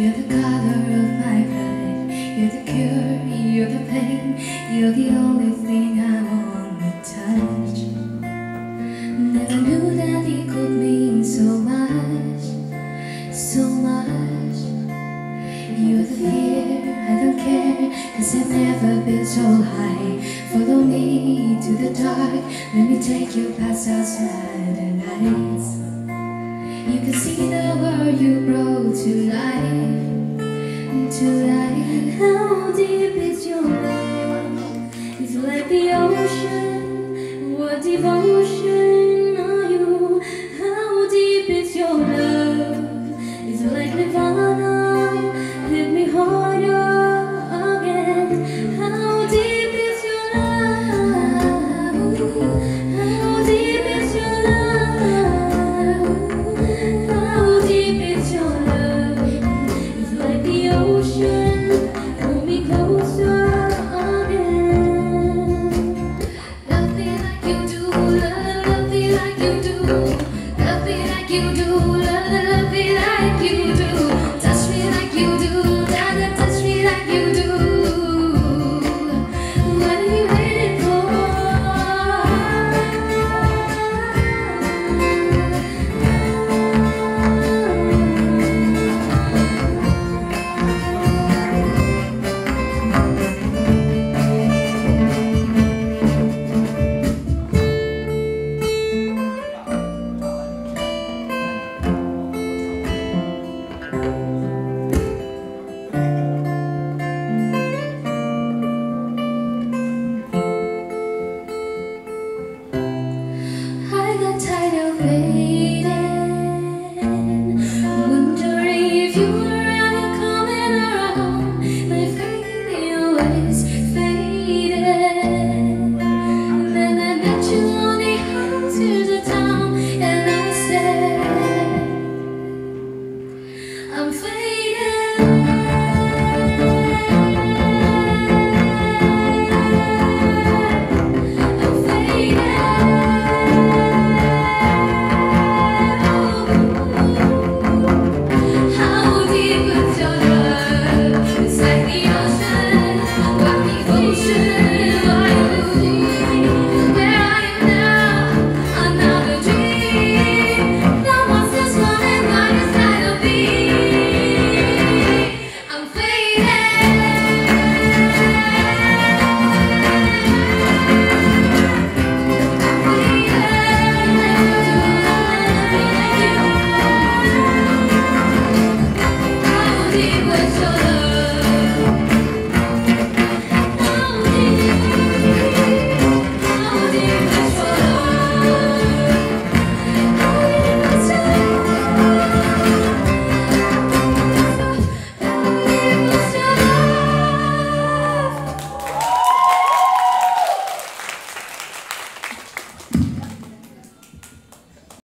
You're the color of my pride You're the cure, you're the pain. You're the only thing I wanna touch. Never knew that it could mean so much So much. You're the fear, I don't care Cause I've never been so high. Follow me to the dark. Let me take you past our the nights You can see the world 你是